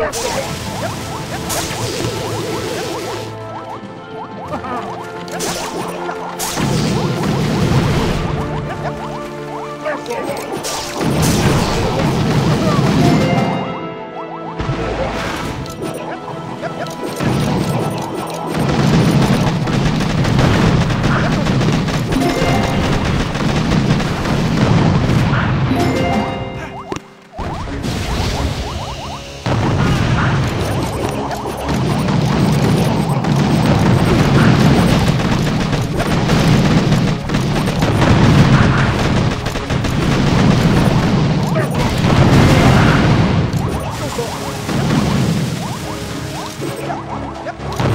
Just Yep.